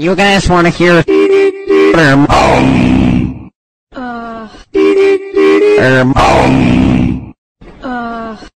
You guys want to hear um, Uh, um, uh. uh